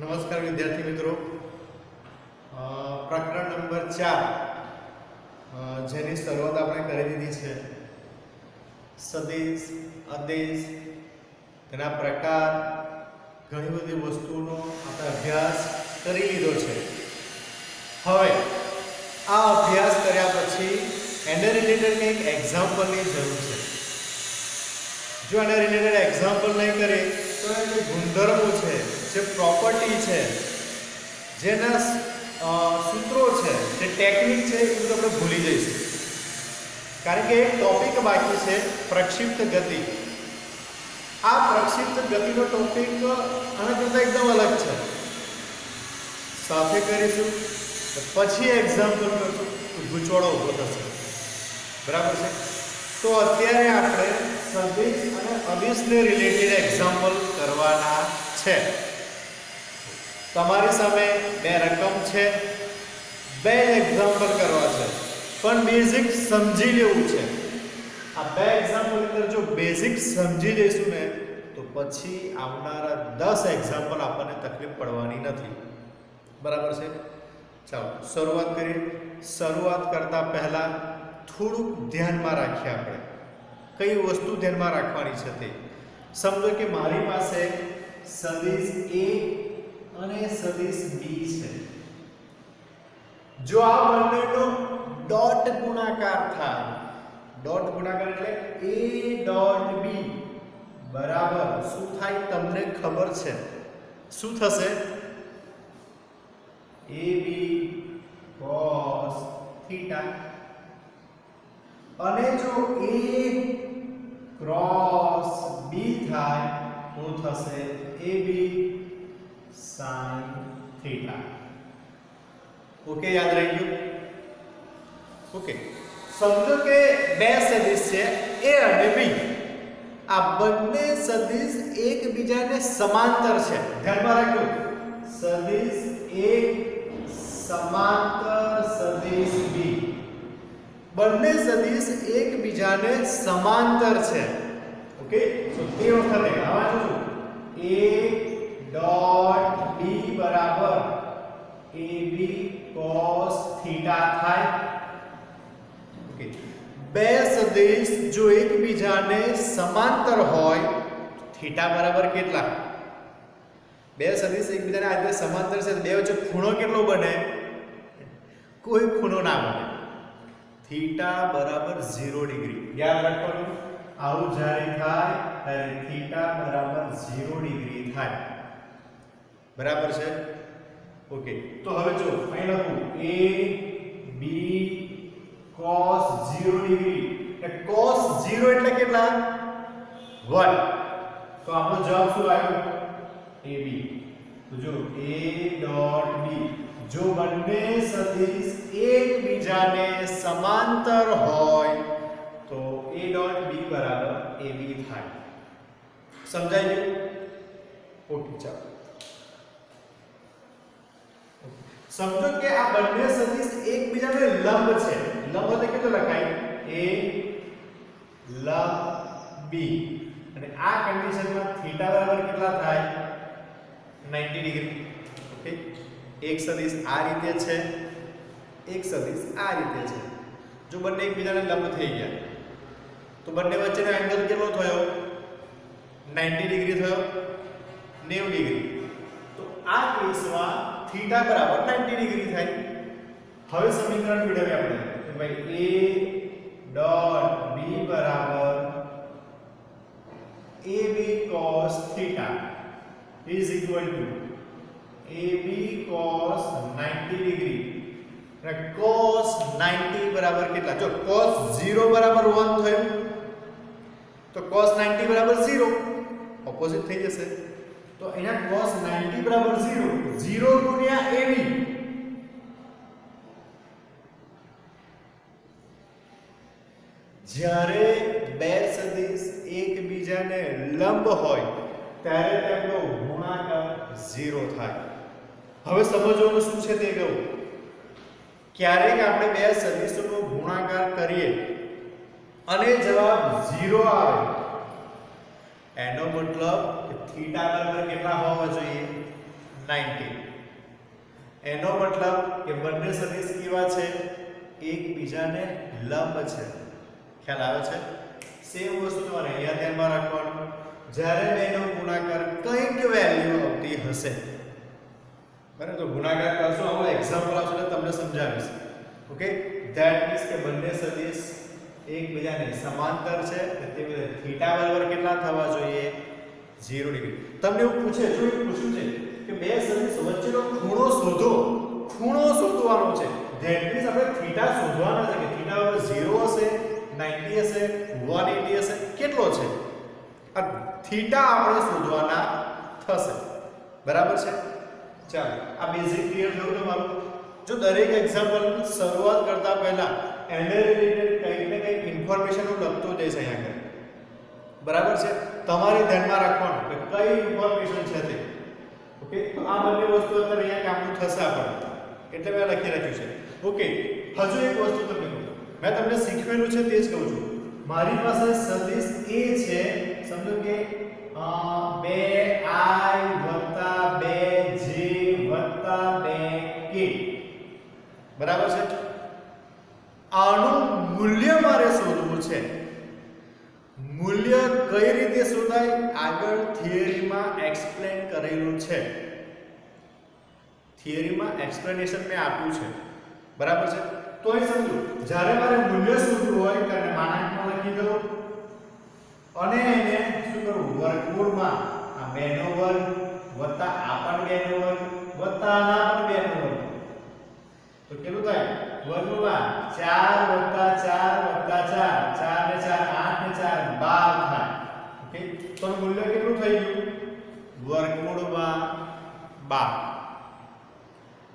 નમસ્કાર વિદ્યાર્થી મિત્રો. પ્રકરણ નંબર ચાર જેની શરૂઆત આપણે કરી દીધી છે. સદિશ, અદેશ, તેના પ્રકાર, ઘણી બધી વસ્તુનો આપણે અભ્યાસ કરી લીધો છે. હવે, આ અભ્યાસ કર્યા પછી એને રિલેટેડ કંઈક એક્ઝામ્પલની જરૂર છે. જો એને રિલેટેડ એક્ઝામ્પલ નહીં કરે, તો એ ગુણધર્મો છે. જે પ્રોપર્ટી છે, જેના સૂત્રો છે, જે ટેકનિક છે, એ બધું આપણે ભૂલી જઈશું. કારણ કે એક ટોપિક બાકી છે, પ્રક્ષિપ્ત ગતિ. આ પ્રક્ષિપ્ત ગતિનો ટોપિક આના કરતાં એકદમ અલગ છે. સાથે કરીશું પછી એક્ઝામ્પલ કરશું ગૂંચવાડો ઊભો થશે. બરાબર છે? તો અત્યારે આપણે સદિશ અને અદિશને રિલેટેડ એક્ઝામ્પલ કરવાના છે. તમારી સામે બે રકમ છે. બે એક્ઝામ્પલ કરવા છે. પણ બેઝિક સમજી લેવું છે. આ બે એક્ઝામ્પલ અંદર જો બેઝિક સમજી લઈશું ને, તો પછી આવનારા દસ એક્ઝામ્પલ આપણને તકલીફ પડવાની નથી. બરાબર છે? ચાલો, શરૂઆત કરીએ. શરૂઆત કરતા પહેલાં થોડુંક ધ્યાનમાં રાખીએ આપણે. કઈ વસ્તુ ધ્યાનમાં રાખવાની છે તે? સમજો કે મારી પાસે સદીશ એ અને સદિશ બી છે. જો આ બંનેનો ડોટ ગુણાકાર થાય, ડોટ ગુણાકાર એટલે એ ડોટ બી બરાબર. શું થાય તમને ખબર છે? શું થશે? એ બી cos થીટા અને જો a ક્રોસ b થાય, તો થશે ab sin થીટા. ઓકે, યાદ રહી ગયું ઓકે. સમજો કે બે સદિશ છે a અને b આ બંને સદિશ એકબીજાને સમાંતર છે. ધ્યાનમાં રાખજો. સદિશ a સમાંતર સદિશ b બંને સદિશ એકબીજાને સમાંતર છે. ઓકે? સો તે વખતે આવા જોજો a ડોટ b બરાબર ab cos થીટા થાય. ઓકે. બે સદિશ જો એકબીજાને સમાંતર હોય, થીટા બરાબર કેટલા? બે સદિશ એકબીજાને આ રીતે સમાંતર છે, બે વચ્ચે ખૂણો કેટલો બને? કોઈ ખૂણો ના બને. થીટા બરાબર 0 ડિગ્રી. યાદ રાખવાનું. આવું જ્યારે થાય, ત્યારે થીટા બરાબર 0 ડિગ્રી થાય. બરાબર છે? ઓકે. તો હવે જો, અહીં લખું. A, b, cos 0 ડિગ્રી એટલે cos 0 એટલે કેટલા? 1 તો આપણો જવાબ શું આવ્યો? Ab તો જો, a ડોટ b. જો બંને સદિશ એકબીજાને સમાંતર હોય, તો a ડોટ b બરાબર ab થાય. સમજાઈ ગયું? ઓકે, ચાલો. સમજો કે આ બંને સદિશ એકબીજાને લંબ છે. લંબ એટલે કેટલો લખાય? a લંબ. b અને આ કન્ડિશનમાં થીટા બરાબર કેટલા થાય? 90 ડિગ્રી ઓકે? એક સદિશ આ રીતે છે. એક સદિશ આ રીતે છે. જો બંને એકબીજાને લંબ થઈ ગયા, તો બંને વચ્ચેનો એંગલ કેટલો થયો? 90 ડિગ્રી થયો. 90 ડિગ્રી તો આ કેસમાં થીટા બરાબર 90 ડિગ્રી થાય હવે સમીકરણ મેળવીએ આપણે કે ભાઈ a ડોટ b બરાબર ab cos theta is equal to AB cos 90 degree અને cos 90 બરાબર કેટલા જો cos 0 બરાબર 1 થયું તો cos 90 બરાબર 0 ઓપોઝિટ થઈ જશે તો એના cos 90 બરાબર 0 0 ગુણ્યા AB જ્યારે બે સદિશ એકબીજાને લંબ હોય, ત્યારે તેમનો ગુણાકાર 0 થાય. હવે સમજવાનું શું છે તે કહું. ક્યારેક આપણે બે સદિશોનો ગુણાકાર કરીએ અને જવાબ 0 આવે. મતલબ કે થીટા બરાબર કેટલા હોવા જોઈએ? 90 એનો મતલબ કે બંને સદિશ કેવા છે? એકબીજાને લંબ છે. ખ્યાલ આવે છે? સેમ વસ્તુ તમારે અહીંયા ધ્યાનમાં રાખવાનું. જ્યારે બેનો ગુણાકાર કંઈક વેલ્યુ આવતી હશે. બરાબર? તો ગુણાકાર કરશો હું એક્ઝામ્પલ એટલે તમને સમજાવીશ. ઓકે ધેટ મીન્સ કે બંને સદિશ એકબીજાને સમાંતર છે તે થીટા બરાબર કેટલા થવા જોઈએ? 0 ડિગ્રી. તમને એવું પૂછે, જો એવું પૂછ્યું છે કે બે સદિશ વચ્ચેનો ખૂણો શોધો, ખૂણો શોધવાનો છે. ધેટ મીન્સ આપણે થીટા શોધવાના છે કે થીટા બરાબર 0 હશે 90 હશે 180 હશે, કેટલો છે? આ થીટા આપણે શોધવાના થશે. બરાબર છે? ચાલો, આ બેઝિક ક્લિયર થયું તમારું? જો દરેક એક્ઝામ્પલ શરૂઆત કરતા પહેલા એને રિલેટેડ કંઈક ને કંઈક ઇન્ફોર્મેશન હું લખતો જઈશ અહીંયા આગળ. બરાબર છે? તમારે ધ્યાનમાં રાખવાનું કે કઈ ઇન્ફોર્મેશન છે તે. ઓકે તો આ બંને વસ્તુ અત્યારે અહીંયા કામનું થશે આપણને. એટલે મેં લખી રાખ્યું છે. ઓકે હજુ એક વસ્તુ તમને કહું. મેં તમને શીખવેલું છે તે જ કહું છું. મારી પાસે સદિશ એ છે. સમજો કે અ, આગળ થિયરીમાં એક્સપ્લેન કરેલું છે. થિયરીમાં એક્સપ્લેનેશન મેં આપ્યું છે. બરાબર છે? તો એ સમજો, જ્યારે મારે મૂલ્ય શોધવું હોય ત્યારે માનાંકમાં લખી દો અને એને શું કરવું? વર્ગમૂળમાં આ બે નો વર્ગ વત્તા આ પણ બે નો વર્ગ વત્તા આ પણ બે નો વર્ગ. તો કેટલું થાય? વર્ગમૂળમાં 4 વત્તા 4 વત્તા 4 4 ને 4 8 ને 4 12 થાય. તો મૂલ્ય કેટલું થઈ ગયું? વર્ગમૂળમાં 12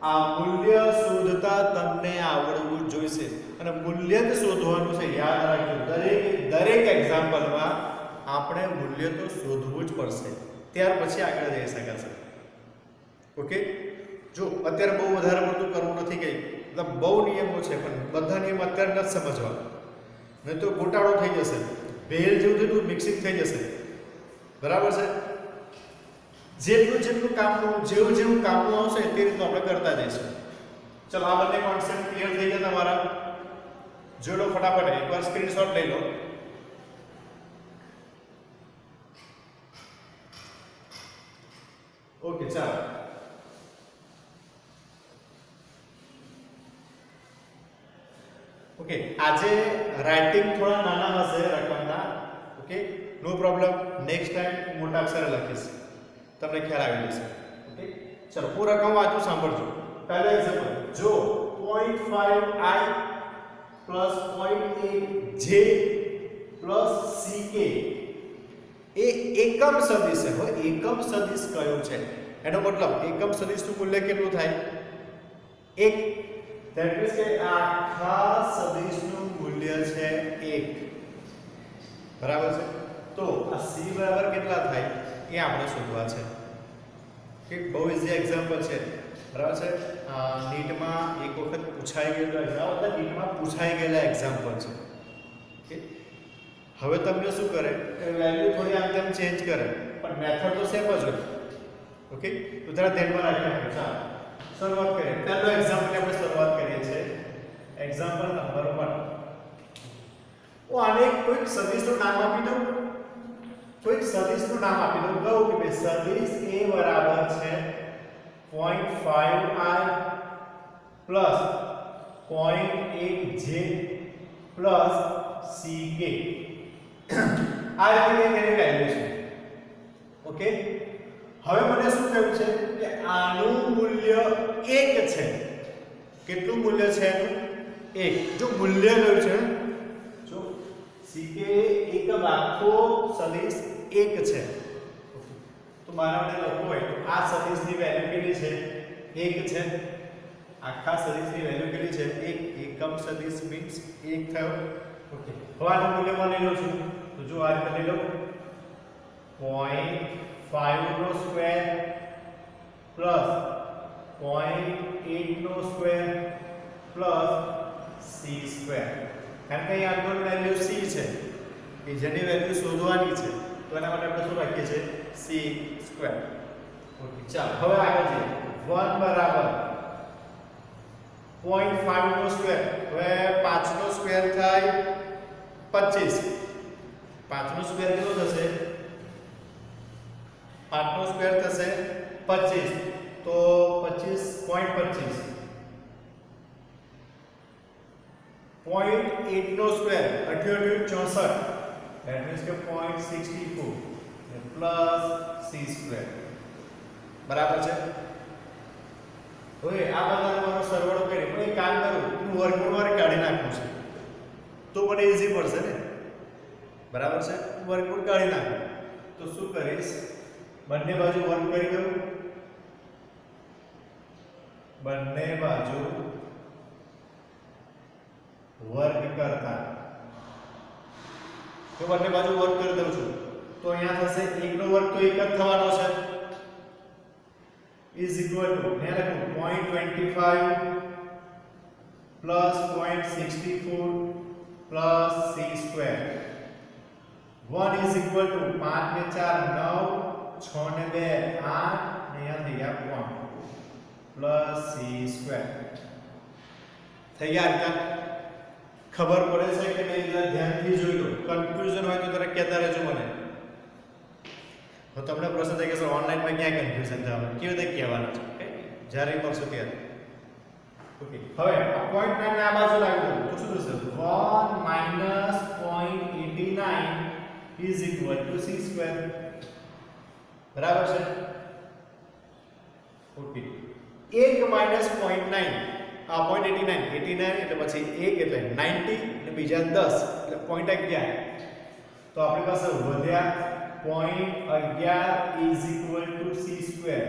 આ મૂલ્ય શોધતા તમને આવડવું જોઈશે. અને મૂલ્ય જ શોધવાનું છે યાદ રાખજો. દરેક દરેક એક્ઝામ્પલમાં આપણે મૂલ્ય તો શોધવું જ પડશે. ત્યાર પછી આગળ જઈ શકાશે ઓકે? જો અત્યારે બહુ વધારે પડતું કરવું નથી કંઈ. મતલબ બહુ નિયમો છે પણ બધા નિયમ અત્યારે નથી સમજવા. નહીં તો ગોટાળો થઈ જશે. ભેળ જેવું થયું મિક્સિંગ થઈ જશે. બરાબર છે? જેટલું જેટલું કામનું, જેવું જેવું કામનું આવશે તે રીતનું આપણે કરતા જઈશું. ચલો, આ બંને કોન્સેપ્ટ ક્લિયર થઈ ગયા તમારા. જોઈ લો ફટાફટ એકવાર સ્ક્રીનશોટ લઈ લો. ઓકે, ચાલો. ઓકે, આજે રાઇટિંગ થોડા નાના હશે રકમના okay? No problem next time મોટા અક્ષરે લખીશ. તમને ખ્યાલ આવી જશે. ઓકે ચલો હું રકમ વાંચું સાંભળજો. પહેલો એક્ઝામ્પલ જો 0.5 i 0.8 j ck એ એકમ સદિશ છે. હવે એકમ સદિશ કયો છે? એનો મતલબ એકમ સદિશનું મૂલ્ય કેટલું થાય? એક. ધેટ મીન્સ કે આખા સદિશનું મૂલ્ય છે એક. બરાબર છે? તો આ c બરાબર કેટલા થાય એ આપણે શોધવા છે. કે બહુ ઇઝી એક્ઝામ્પલ છે. બરાબર છે? નીટમાં એક વખત પૂછાઈ ગયેલો, ઘણા બધા નીટમાં પૂછાઈ ગયેલા એક્ઝામ્પલ છે. હવે તમને શું કરે? વેલ્યુ થોડી આમ તેમ ચેન્જ કરે. પણ મેથડ તો સેમ જ હોય. ઓકે? તો જરા ધ્યાનમાં રાખીને ચાલો. શરૂઆત કરીએ. પહેલો એક્ઝામ્પલ આપણે શરૂઆત કરીએ છીએ. એક્ઝામ્પલ નંબર વન હું આને કોઈક સદિશનું નામ આપી દઉં. કોઈક સદિશનું નામ આપી દો કહું કે ભાઈ સદિશ a બરાબર છે 0.5i plus 0.8j plus ck આ રીતે તેને વેલ્યુ છે ઓકે? હવે મને શું કહ્યું છે કે આનું મૂલ્ય 1 છે. કેટલું મૂલ્ય છે એનું? 1 જો મૂલ્ય કયું છે, જો ck એક આખો સદિશ 1 છે. તો મારે માટે લખવું હોય તો આ સદિશની વેલ્યુ કેટલી છે? એક છે. આખા સદિશની વેલ્યુ કેટલી છે? એક. એકમ સદિશ મીન્સ એક થયો. ઓકે હવે આનું મૂલ્ય મને લઉં છું. તો જો આ રીતે લઈ લો 0.5 નો સ્ક્વેર પ્લસ 0.8 નો સ્ક્વેર પ્લસ સી સ્ક્વેર કારણ કે અહીં આગળ વેલ્યુ સી છે. કે જેની વેલ્યુ શોધવાની છે. તો એના માટે આપણે શું રાખીએ છીએ? C સ્ક્વેર ઓકે ચાલો. હવે આગળ જઈએ. 1 બરાબર 0.5 નો સ્ક્વેર હવે 5 નો સ્ક્વેર થાય 25 5 નો સ્ક્વેર કેટલો થશે? 5 નો સ્ક્વેર થશે 25 તો 25.25 0.8 નો સ્ક્વેર 88 64 that means કે 0.64 પ્લસ c સ્ક્વેર બરાબર છે? હવે આ બધાનો મારો સરવાળો કરી હું એક કામ કરું, હું વર્ગમૂળ મારે કાઢી નાખવું છે. તો મને ઈઝી પડશે ને? બરાબર છે? વર્ગમૂળ કાઢી નાખું. તો શું કરીશ? બંને બાજુ વર્ગ કરી દઉં. બંને બાજુ વર્ગ કરતા. તો બંને બાજુ વર્ગ કરી દઉં છું. તો અહીંયા થશે 1 નો વર્ગ તો 1 જ થવાનો છે. Is equal to, મેં લખ્યું 0.25 plus 0.64 plus c square. 1 is equal to 5 ને 4 9 6 ને 2 8 ને અહીંયા થઈ ગયા 1 plus c square. થઈ ગયા રીતા ખબર પડે છે કે નહીં જરા ધ્યાનથી જોઈ લો કન્ફ્યુઝન હોય તો જરા કહેતા રહેજો મને તો તમને પ્રશ્ન થાય કે સર ઓનલાઈનમાં ક્યાં કન્ફ્યુઝન થવાનું કેવી રીતે કહેવાનું છે okay? જ્યારે મળશો ત્યારે ઓકે હવે આ પોઈન્ટ 9 ને આ બાજુ લાવી દો તો શું થશે 1 minus 0.89 is equal to c square બરાબર છે ઓકે 1 માઇનસ 0.9 આ 0.89 89 એટલે પછી 1 એટલે 90 અને બીજા 10 એટલે 0.11 તો આપણી પાસે વધ્યા 0.11 is equal to c square.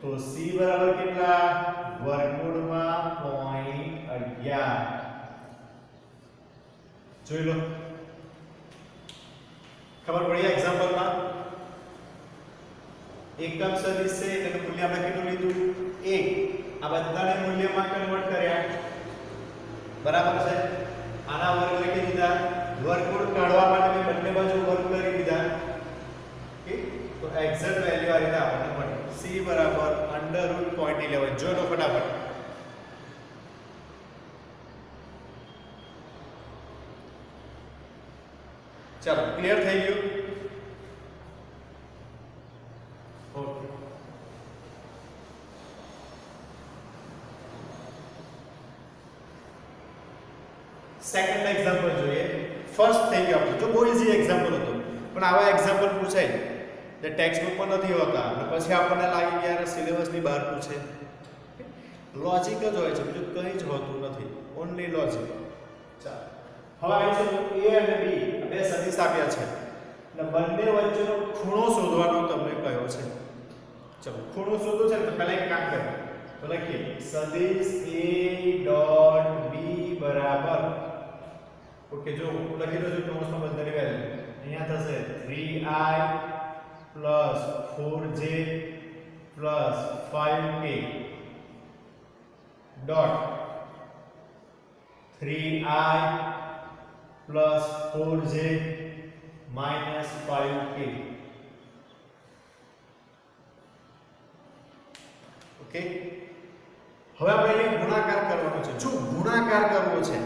તો c બરાબર કેટલા? વર્ગમૂળમાં 0.11 જોઈ લો. ખબર પડી એક્ઝામ્પલમાં એકમ સદિશ છે તેનું મૂલ્ય આપણે કેટલું લીધું? 1 આ બધાને મૂલ્યમાં કન્વર્ટ કર્યા. બરાબર છે? આના વર્ગ લખી દીધા. વર્ગમૂળ કાઢવા માટે મેં બંને બાજુ વર્ગ કરી દીધા. ઓકે? તો એક્ઝેક્ટ વેલ્યુ આ રીતે આપણને મળે. C બરાબર અંડરરૂટ 0.11 જો લો ફટાફટ. ચાલો ક્લિયર થઈ ગયું ઓકે સેકન્ડ એક્ઝામ્પલ જોઈએ ફર્સ્ટ થઈ ગયું આપણું જો બહુ ઇઝી એક્ઝામ્પલ હતું. પણ આવા એક્ઝામ્પલ પૂછાય. એટલે ટેક્સ્ટ પણ નથી હોતા. અને પછી આપણને લાગે કે યાર સિલેબસની બહાર પૂછે. લોજિક જ હોય છે. બીજું કંઈ જ હોતું નથી. ઓનલી લોજિક ચાલો. હવે છે a અને b બે સદિશ આપ્યા છે. અને બંને વચ્ચેનો ખૂણો શોધવાનો તમને કહ્યો છે. ચલો, ખૂણો શોધો છે તો પહેલા એક કામ કરે. તો લખીએ. સદિશ એ ડોટ બી બરાબર ઓકે જો હું લખી દઉં છું કૌંસમાં બધાની વેલ્યુ અહીંયા થશે 3i 4j 5k dot 3i 4j 5k okay હવે આપણે અહીંયા ગુણાકાર કરવાનો છે। જો ગુણાકાર કરવો છે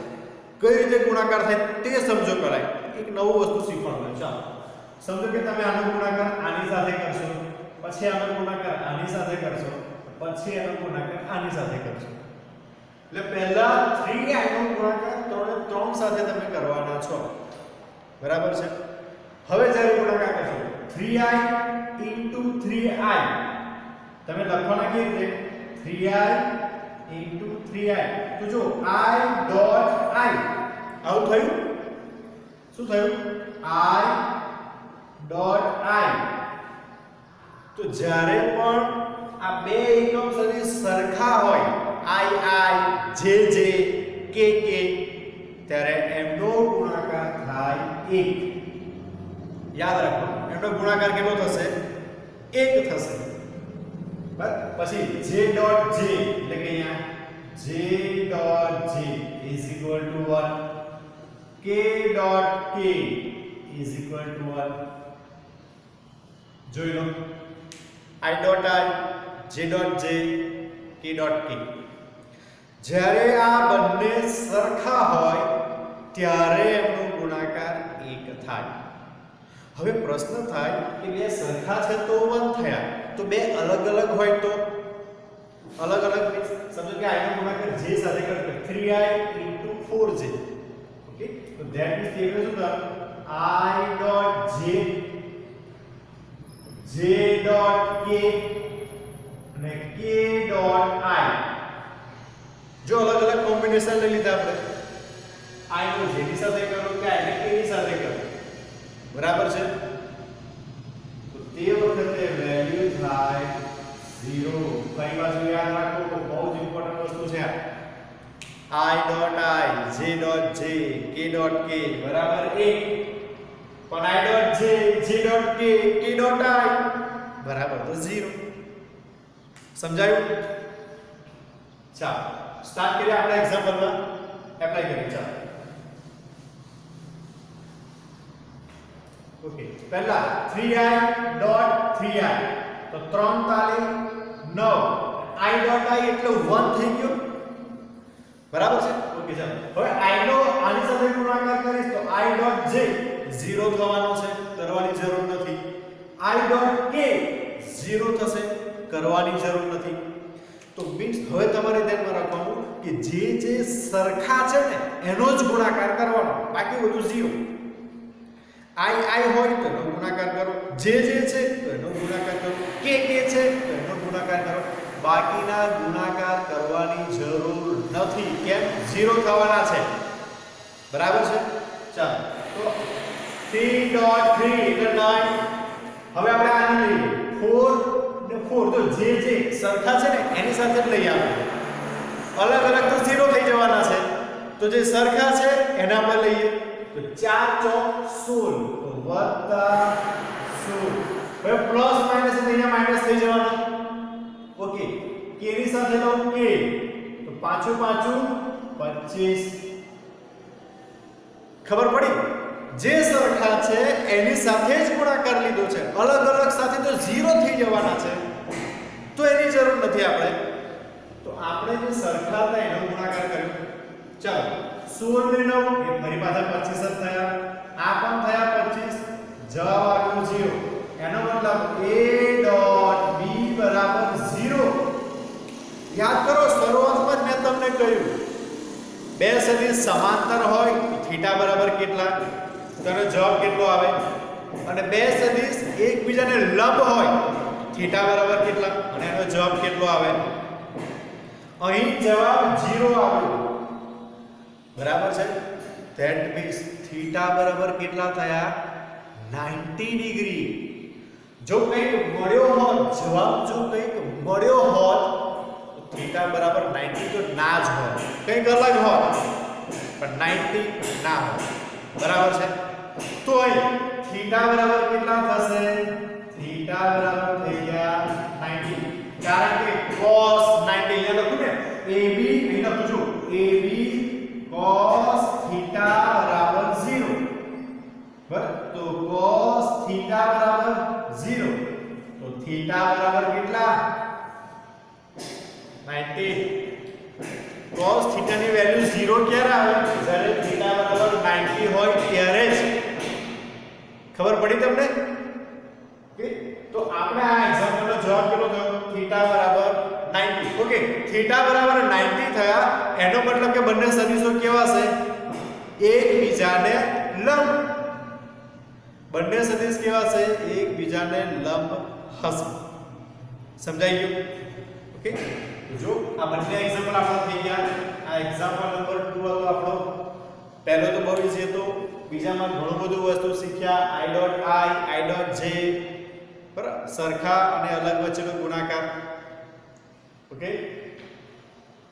કઈ રીતે ગુણાકાર થાય તે સમજો કરાય. એક નવું વસ્તુ શીખવાનું. ચાલો. સમજો કે તમે આનો ગુણાકાર આની સાથે કરશો, પછી આનો ગુણાકાર આની સાથે કરશો, પછી આનો ગુણાકાર આની સાથે કરશો. એટલે પહેલા 3i નો ગુણાકાર ત્રણે ત્રણ સાથે તમે કરવાના છો. બરાબર છે? હવે જ્યારે ગુણાકાર કરશો 3i 3i તમે લખવાના કેવી રીતે? 3i into 3i તો જો i dot i. આવું થયું? શું થયું? I dot i. તો જ્યારે પણ આ બે એકમ સદિશ સરખા હોય, i i, j j, k k, ત્યારે એમનો ગુણાકાર થાય 1 યાદ રાખો, એમનો ગુણાકાર કેટલો થશે? 1 થશે. બરાબર પછી j ડોટ j એટલે કે અહીંયા j dot j is equal to 1 k dot k is equal to 1 જોઈ લો આઈ ડોટ આઈ જે ડોટ જે કે ડોટ કે જ્યારે આ બંને સરખા હોય, ત્યારે એમનો ગુણાકાર એક થાય. હવે પ્રશ્ન થાય કે બે સરખા છે તો 1 થયા. તો બે અલગ અલગ હોય તો અલગ અલગ means સમજો કે i નો ગુણાકાર j સાથે કરતો 3i 4j ઓકે તો ધેટ મીન્સ તે શું થાય i dot j. J dot k. અને k ડોટ i. જો અલગ અલગ કોમ્બિનેશન લઈ લીધા આપણે, i નો j ની સાથે કરો કે i ને k ની સાથે કરો? બરાબર છે? તો તે વખતે વેલ્યુ થાય 0 કઈ બાજુ યાદ રાખો તો બહુ જ ઇમ્પોર્ટન્ટ વસ્તુ છે I dot i j dot j k dot k બરાબર 1 પણ i dot j j dot k k dot i બરાબર તો 0 સમજાયું ચાલો સ્ટાર્ટ કરીએ આપણે એક્ઝામ્પલમાં એપ્લાય કરીએ ચાલો ઓકે પહેલા 3i ડોટ 3i તો 3 તાલી 9 આઈ ડોટ આઈ એટલે 1 થઈ ગયો. બરાબર છે? ઓકે ચાલો. હવે આઈ નો આની સાથે ગુણાકાર કરીશ તો આઈ ડોટ જે 0 થવાનો છે કરવાની જરૂર નથી. આઈ ડોટ કે 0 થશે કરવાની જરૂર નથી. તો મીન્સ હવે તમારે ધ્યાનમાં રાખવાનું કે જે જે સરખા છે ને એનો જ ગુણાકાર કરવાનો. બાકી બધું 0 આઈ આઈ હોય તો એનો ગુણાકાર કરો. જે જે છે તો એનો ગુણાકાર કરો. કે કે છે તો એનો ગુણાકાર કરો. બાકીના ગુણાકાર કરવાની જરૂર નથી. કેમ? ઝીરો થવાના છે. બરાબર છે? ચાલો. તો 3 ડોટ 3 એટલે 9 હવે આપણે આને લઈએ. 4 ને 4 તો જે જે સરખા છે ને, એની સાથે જ લઈ આપણે અલગ અલગ તો ઝીરો થઈ જવાના છે. તો જે સરખા છે, એના પર લઈએ. તો 4 ચોક 16 તો વત્તા 16 હવે પ્લસ માઇનસ એટલે અહીંયા માઇનસ થઈ જવાના. ઓકે. કે ની સાથે લો કે તો પાછું પાછું 25 ખબર પડી? જે સરખા છે, એની સાથે જ ગુણાકાર લીધો છે. અલગ અલગ સાથે તો 0 થઈ જવાના છે. તો એની જરૂર નથી આપણે. તો આપણે જે સરખા હતા એનો ગુણાકાર કર્યો. ચાલો. 16 ને નવ એ ફરી 25 જ થયા. આ પણ થયા 25 જવાબ આવ્યો ઝીરો એનો મતલબ એ ડોટ બી બરાબર ઝીરો. યાદ કરો, શરૂઆતમાં જ મેં તમને કહ્યું, બે સદિશ સમાંતર હોય, થીટા બરાબર કેટલા? તેનો જવાબ કેટલો આવે? અને બે સદિશ એકબીજાને લંબ હોય, થીટા બરાબર કેટલા? અને એનો જવાબ કેટલો આવે? અહીં જવાબ 0 આવ્યો. બરાબર છે? ધેટ મીન્સ થીટા બરાબર કેટલા થયા? 90 ડિગ્રી જો કંઈક મળ્યો હોત, જવાબ જો કંઈક મળ્યો હોત, તો થીટા બરાબર 90 તો ના જ હોત. કંઈક અલગ હોત, પણ 90 ના હોત. બરાબર છે? તો અહીં થીટા બરાબર કેટલા થશે? થીટા બરાબર થઈ ગયા 90 કારણ કે cos 90 અહીંયા લખું ને AB અહીં લખું છું AB cos થીટા बराबर 0 બરાબર? તો cos થીટા બરાબર 0 તો થીટા બરાબર કેટલા? 90 cos થીટા ની વેલ્યુ 0 ક્યારે આવે? જ્યારે થીટા બરાબર 90 હોય ત્યારે જ. ખબર પડી તમને ઓકે તો આપણે આ એક્ઝામ્પલનો જવાબ કેટલો થયો થીટા બરાબર 90 ઓકે, થીટા બરાબર 90 થયા. એનો મતલબ કે બંને સદિશો કેવા છે? એકબીજાને લંબ. બંને સદિશ કેવા છે? એકબીજાને લંબ હશે. સમજાઈ ગયું? ઓકે? જો આ બંને એક્ઝામ્પલ આપણા થઈ ગયા. આ એક્ઝામ્પલ નંબર 2 હતો આપણો. પહેલો તો બહુ ઈઝી હતો. બીજામાં ઘણું બધું વસ્તુ શીખ્યા. I dot i i dot બરાબર? સરખા અને અલગ વચ્ચેનો ગુણાકાર. ઓકે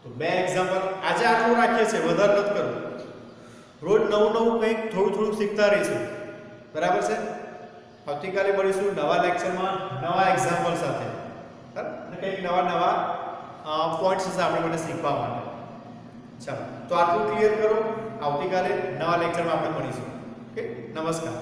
તો બે એક્ઝામ્પલ આજે આટલું રાખીએ છીએ, વધારે નથી કરવું. રોજ નવું નવું કંઈક થોડું થોડું શીખતા રહીશું. બરાબર છે? આવતીકાલે મળીશું નવા લેક્ચરમાં નવા એક્ઝામ્પલ સાથે. અને કંઈક નવા નવા પોઈન્ટ્સ હશે આપણે માટે શીખવા માટે. ચાલો, તો આટલું ક્લિયર કરો. આવતીકાલે નવા લેક્ચરમાં આપણે મળીશું. ઓકે નમસ્કાર.